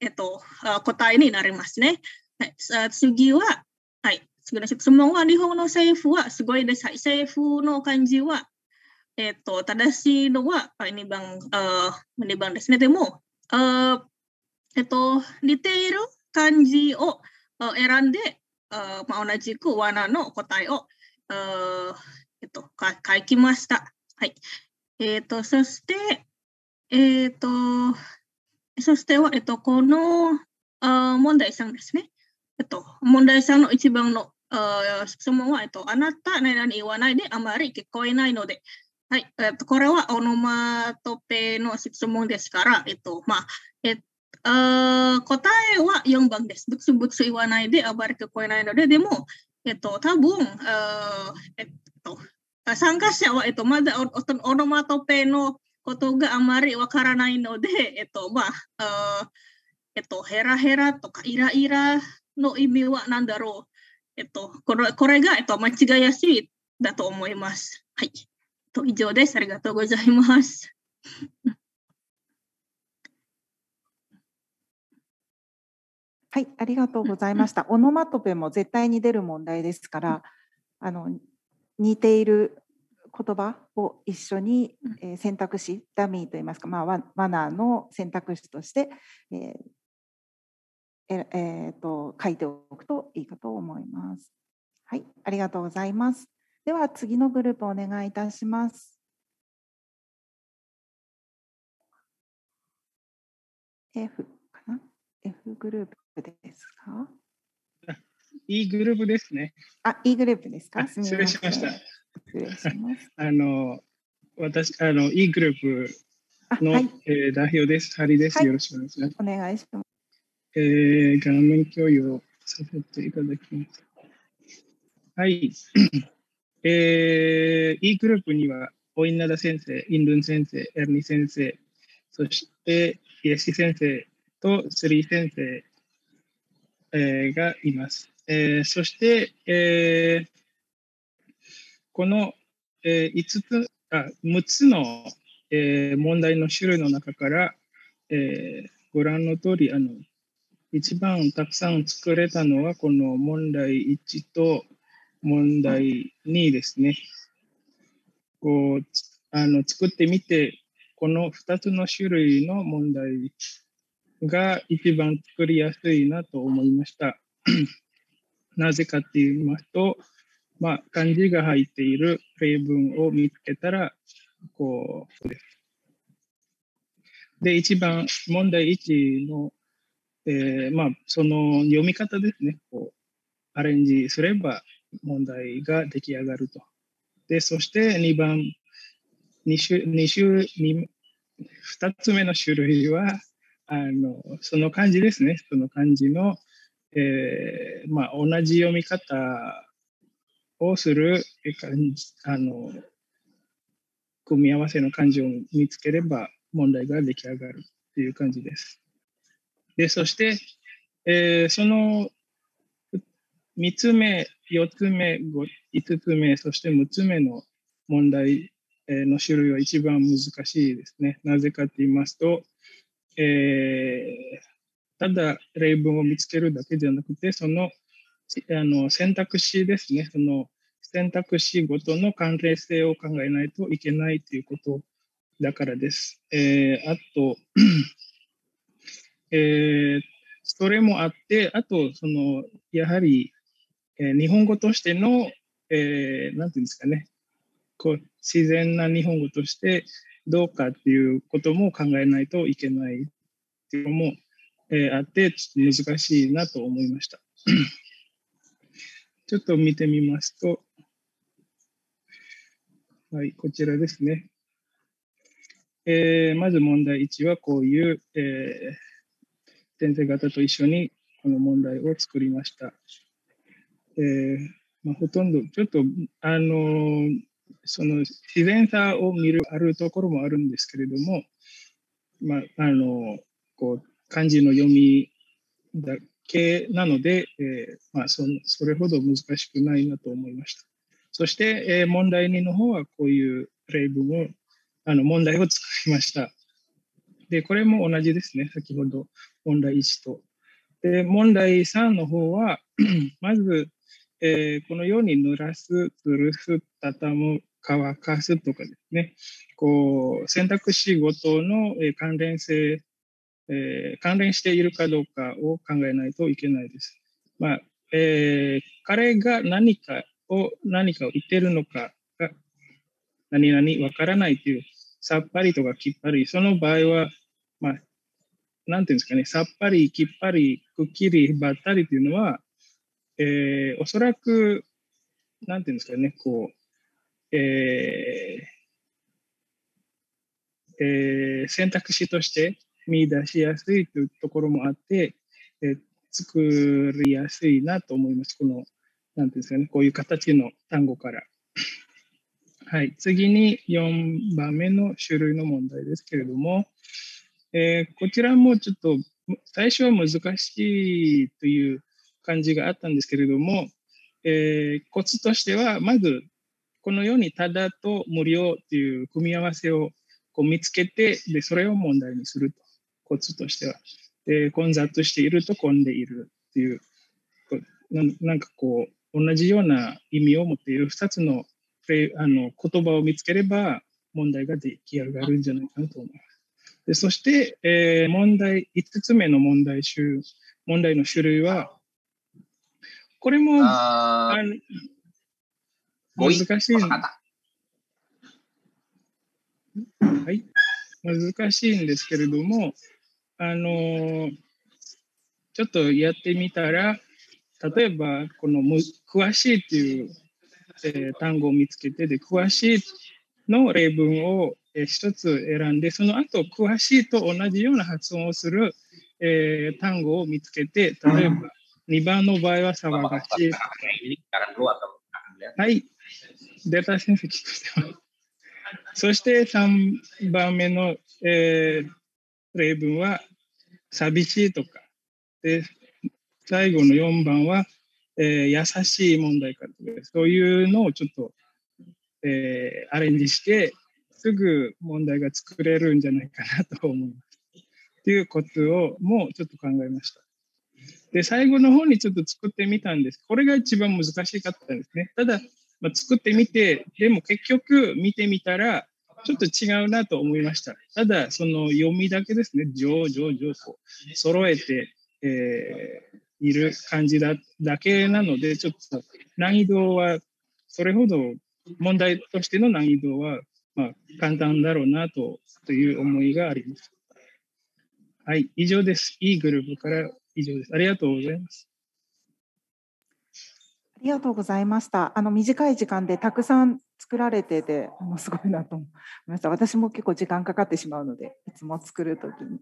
えっと、答えになりますね。はい、次は、はい、次の質問は、日本の政府はすごいです。政府の漢字は、えっと、正しいのは2番、あ2番ですね。でも、えっと、似ている漢字を選んで、あまあ、同じく罠の答えを、あえっと、書きました。はい。えっと、そして、えっと、そしては、えっと、このあ問題3ですね。えっと、問題3の一番のあ質問は、えっと、あなた何々言わないであまり聞こえないので、はい、えっと、これはオノマトペの質問ですから、えっと、まあ、えっと、あ答えは4番です。ブツブツ言わないであまり聞こえないので、でも、えっと、多分あえっと、参加者は、えっと、まだオノマトペのことがあまりわからないので、えっと、まあ、あえっと、ヘラヘラとかイライラの意味は何だろう。えっと、これこれが、えっと、間違いやすいだと思います。はい。と以上です。ありがとうございます。はい、ありがとうございました。オノマトペも絶対に出る問題ですから、あの似ている言葉を一緒に、え選択肢ダミーといいますか、まあ、マナーの選択肢として、えーええー、と書いておくといいかと思います。はい、ありがとうございます。では次のグループお願いいたします。F かな ?F グループですか ?E グループですね。あ、E グループですか？失礼しました。失礼します。あの、私、あの、E グループの、はい、えー、代表です。ハリです、はい、よろしくお願いします。お願いします。えー、画面共有をさせていただきます。はい。えー、E グループには、大稲田先生、インルン先生、エルニ先生、そして、イエシ先生とスリー先生、えー、がいます。えー、そして、えー、この、えー、5つあ6つの、えー、問題の種類の中から、えー、ご覧の通りあり、一番たくさん作れたのはこの問題1と問題2ですね。こうあの作ってみて、この2つの種類の問題が一番作りやすいなと思いました。なぜかって言いますと、まあ、漢字が入っている例文を見つけたら、こう、です。で、一番問題1の、えー、まあ、その読み方ですね。こう、アレンジすれば問題が出来上がると。で、そして2番、2種、2種、2, 2つ目の種類は、あの、その漢字ですね。その漢字の、えー、まあ、同じ読み方をするあの組み合わせの漢字を見つければ問題が出来上がるという感じです。で、そして、えー、その3つ目、4つ目、5つ目、そして6つ目の問題の種類は一番難しいですね。なぜかと言いますと、えー、ただ例文を見つけるだけじゃなくて、そのあの選択肢ですね、その選択肢ごとの関連性を考えないといけないということだからです。えー、あと、えー、それもあって、あと、その、やはり、えー、日本語としての、えー、なんていうんですかね、こう、自然な日本語としてどうかっていうことも考えないといけないっていうのも、えー、あって、ちょっと難しいなと思いました。ちょっと見てみますと、はい、こちらですね。えー、まず問題1はこういう、えー、先生方と一緒にこの問題を作りました。えーまあ、ほとんど、ちょっと、あの、その自然さを見るあるところもあるんですけれども、まあ、あのこう漢字の読みだ系なので、えまあそ、それほど難しくないなと思いました。そして、え、問題2の方はこういう例文を、あの問題を作りました。で、これも同じですね。先ほど問題1と。で、問題3の方は、まず、えー、このように濡らす、吊るす、畳む、乾かすとかですね、こう、選択肢ごとの、関連性、えー、関連しているかどうかを考えないといけないです。まあ、えー、彼が何かを、何かを言ってるのかが、何々わからないという、さっぱりとかきっぱり、その場合は、まあ、なんていうんですかね、さっぱり、きっぱり、くっきり、ばったりというのは、えー、おそらく、なんていうんですかね、こう、えーえー、選択肢として見出しやすいというところもあって、え、作りやすいなと思います。この、なんていうんですかね、こういう形の単語から。はい、次に4番目の種類の問題ですけれども、えー、こちらもちょっと最初は難しいという感じがあったんですけれども、えー、コツとしては、まずこのようにただと無料という組み合わせをこう見つけてで、それを問題にすると、コツとしては。で混雑していると混んでいるという、なんかこう、同じような意味を持っている2つのあの言葉を見つければ問題が出来上がるんじゃないかなと思います。でそして、えー、問題、5つ目の問題集、問題の種類は、これもあ難しい。はい。難しいんですけれども、あのちょっとやってみたら、例えば、この詳しいっていう、えー、単語を見つけて、で、詳しいの例文をえー、一つ選んで、その後、詳しいと同じような発音をする、えー、単語を見つけて、例えば、2番の場合は騒がしい。はい。データ先生聞くてます。そして3番目の、えー、例文は、寂しいとか。で、最後の4番は、えー、優しい問題かとか、そういうのをちょっと、えー、アレンジして、すぐ問題が作れるんじゃないかなと思います。っていうコツをもうちょっと考えました。で、最後の方にちょっと作ってみたんです。これが一番難しかったんですね。ただ、まあ、作ってみて、でも結局見てみたら、ちょっと違うなと思いました。ただ、その読みだけですね、上、上、上と揃えて、えー、いる感じだだけなので、ちょっと難易度は、それほど問題としての難易度はまあ、簡単だろうなとという思いがあります。はい、以上です。いいグループから以上です。ありがとうございます。ありがとうございました。あの短い時間でたくさん作られてて、あのすごいなと思いました。私も結構時間かかってしまうので、いつも作るときに